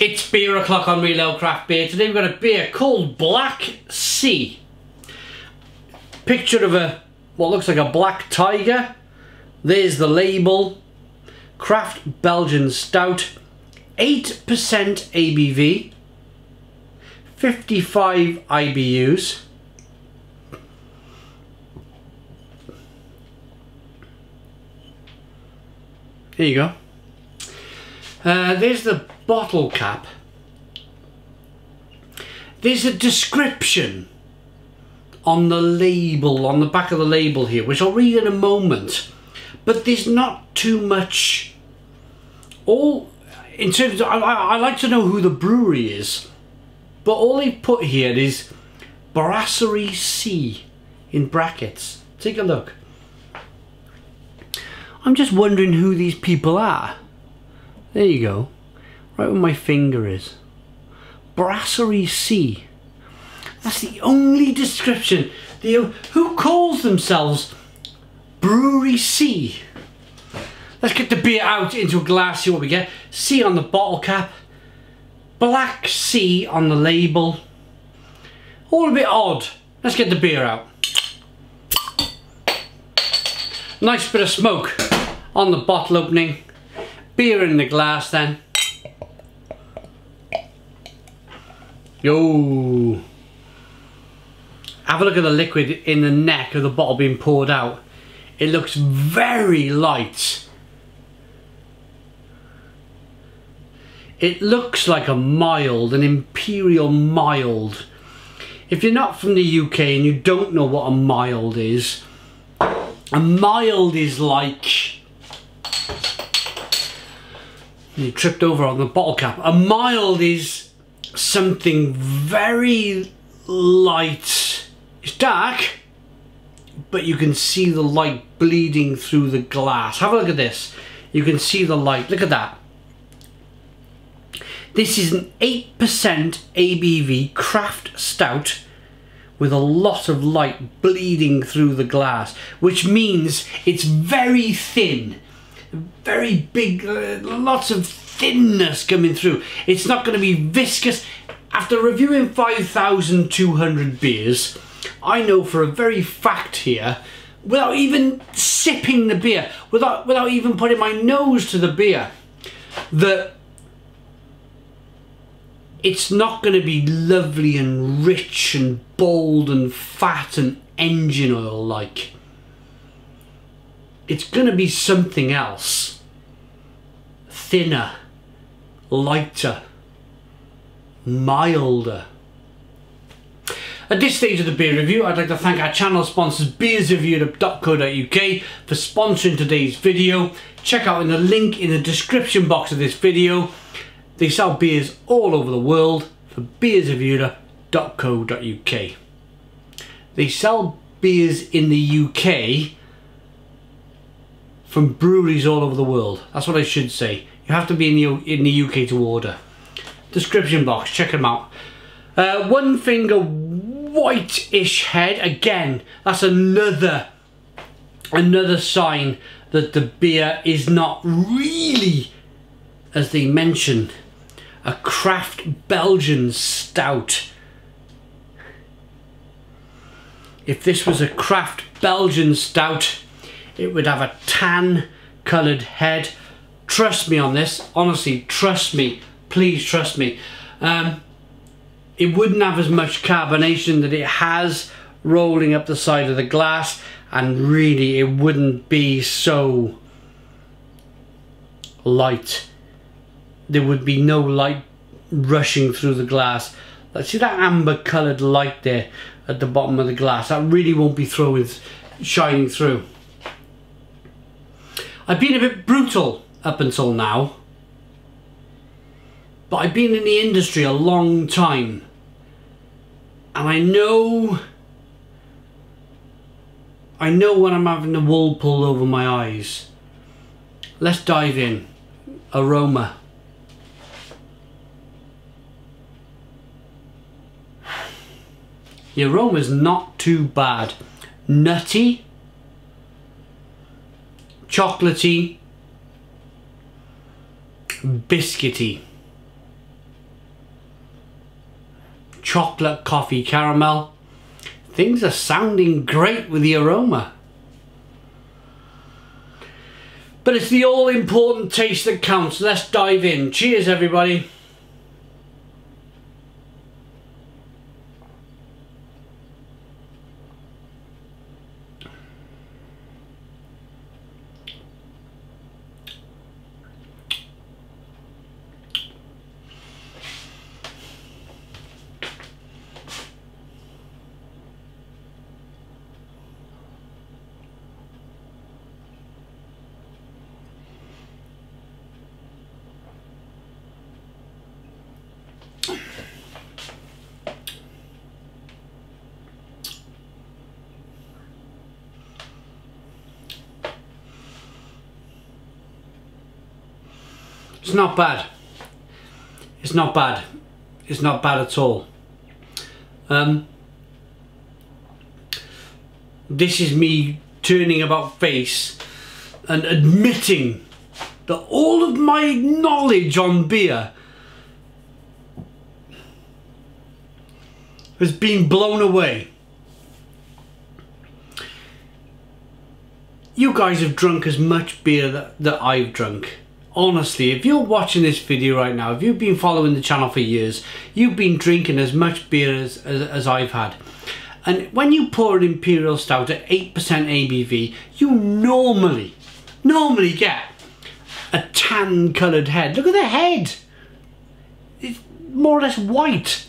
It's beer o'clock on Real Ale Craft Beer. Today we've got a beer called Black C. Picture of a what looks like a black tiger. There's the label. Craft Belgian Stout. 8% ABV. 55 IBUs. Here you go. Uh, there's the bottle cap. There's a description on the label, on the back of the label here, which I'll read in a moment. But there's not too much. All in terms of, I, I like to know who the brewery is, but all they put here is Brasserie C in brackets. Take a look. I'm just wondering who these people are. There you go. Right where my finger is. Brasserie C. That's the only description. The, who calls themselves Brewery C? Let's get the beer out into a glass, see what we get. C on the bottle cap. Black C on the label. All a bit odd. Let's get the beer out. Nice bit of smoke on the bottle opening. Beer in the glass then. Yo. Have a look at the liquid in the neck of the bottle being poured out. It looks very light. It looks like a mild, an imperial mild. If you're not from the UK and you don't know what a mild is, a mild is like you tripped over on the bottle cap. A mild is something very light. It's dark, but you can see the light bleeding through the glass. Have a look at this. You can see the light. Look at that. This is an 8% ABV craft stout with a lot of light bleeding through the glass, which means it's very thin, very big, uh, lots of thinness coming through. It's not going to be viscous. After reviewing 5,200 beers, I know for a very fact here, without even sipping the beer, without, without even putting my nose to the beer, that it's not going to be lovely and rich and bold and fat and engine oil like. It's going to be something else. Thinner, lighter, milder. At this stage of the beer review, I'd like to thank our channel sponsors beersofeurope.co.uk for sponsoring today's video. Check out in the link in the description box of this video they sell beers all over the world for beersofeurope.co.uk. They sell beers in the UK from breweries all over the world. That's what I should say. You have to be in the, in the UK to order. Description box, check them out. Uh, one finger white-ish head. Again, that's another another sign that the beer is not really as they mentioned a craft Belgian stout. If this was a craft Belgian stout, it would have a tan coloured head. Trust me on this, honestly, trust me, please trust me. Um, it wouldn't have as much carbonation that it has rolling up the side of the glass and really it wouldn't be so light there would be no light rushing through the glass. Let's see that amber coloured light there at the bottom of the glass. That really won't be throwing, shining through. I've been a bit brutal up until now. But I've been in the industry a long time. And I know... I know when I'm having the wool pulled over my eyes. Let's dive in. Aroma. The aroma is not too bad. Nutty, chocolatey, biscuity, chocolate coffee caramel. Things are sounding great with the aroma. But it's the all important taste that counts. Let's dive in. Cheers everybody. It's not bad. It's not bad. It's not bad at all. Um, this is me turning about face and admitting that all of my knowledge on beer has been blown away. You guys have drunk as much beer that, that I've drunk honestly, if you're watching this video right now, if you've been following the channel for years, you've been drinking as much beer as, as, as I've had. And when you pour an Imperial Stout at 8% ABV, you normally, normally get a tan coloured head. Look at the head. It's more or less white.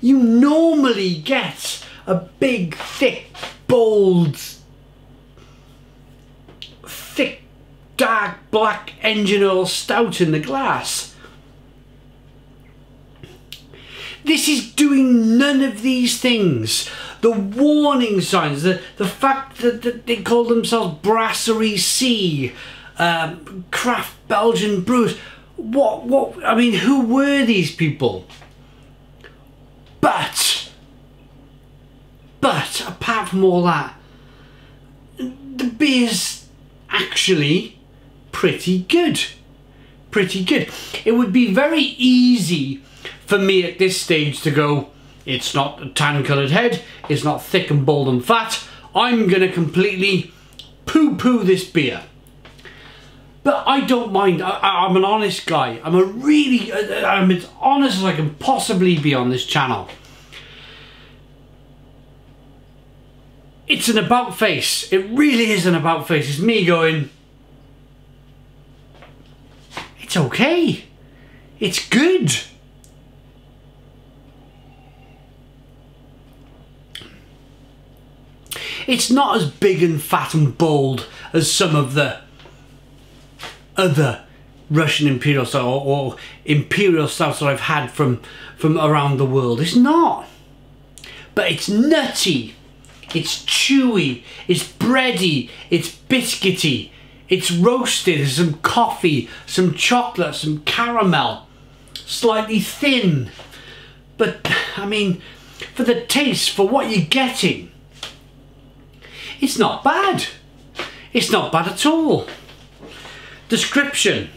You normally get a big, thick, bold, thick dark black engine oil stout in the glass. This is doing none of these things. The warning signs, the, the fact that, that they call themselves Brasserie C, um, craft Belgian brews. What, what, I mean, who were these people? But, but, apart from all that, the beer's actually pretty good. Pretty good. It would be very easy for me at this stage to go, it's not a tan coloured head, it's not thick and bold and fat, I'm going to completely poo-poo this beer. But I don't mind, I, am an honest guy, I'm a really, uh, uh, I'm as honest as I can possibly be on this channel. It's an about face, it really is an about face, it's me going, it's okay. It's good. It's not as big and fat and bold as some of the other Russian imperial style or, imperial styles that I've had from from around the world. It's not. But it's nutty. It's chewy. It's bready. It's biscuity. It's roasted, some coffee, some chocolate, some caramel, slightly thin. But, I mean, for the taste, for what you're getting, it's not bad. It's not bad at all. Description.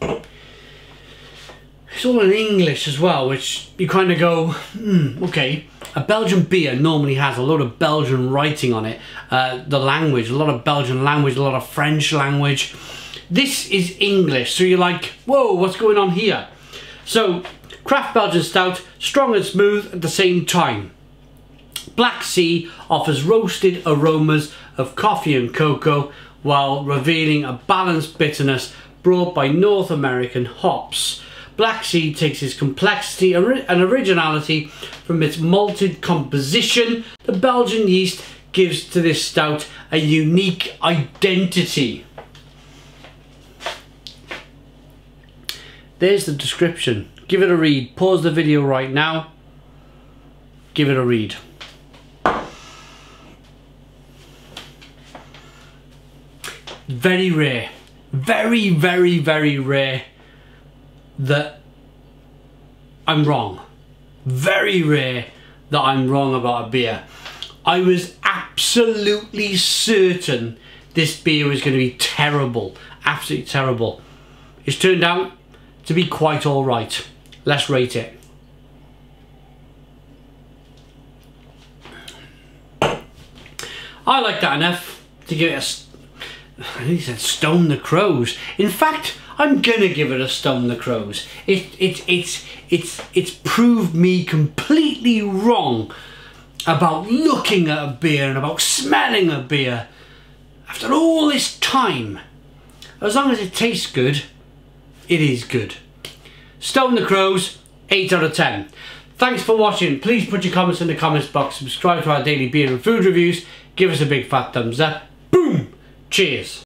It's all in English as well, which you kind of go, hmm, okay. A Belgian beer normally has a lot of Belgian writing on it. Uh, the language, a lot of Belgian language, a lot of French language. This is English, so you're like, whoa, what's going on here? So, craft Belgian stout, strong and smooth at the same time. Black C offers roasted aromas of coffee and cocoa while revealing a balanced bitterness brought by North American hops. Black C takes its complexity and originality from its malted composition. The Belgian yeast gives to this stout a unique identity. There's the description. Give it a read. Pause the video right now. Give it a read. Very rare. Very, very, very rare that I'm wrong. Very rare that I'm wrong about a beer. I was absolutely certain this beer was going to be terrible, absolutely terrible. It's turned out to be quite all right. Let's rate it. I like that enough to give it a... I think he said stone the crows. In fact, I'm gonna give it a stone the crows. It it it's it's it's proved me completely wrong about looking at a beer and about smelling a beer. After all this time, as long as it tastes good, it is good. Stone the Crows, 8 out of 10. Thanks for watching. Please put your comments in the comments box. Subscribe to our daily beer and food reviews. Give us a big fat thumbs up. Boom! Cheers.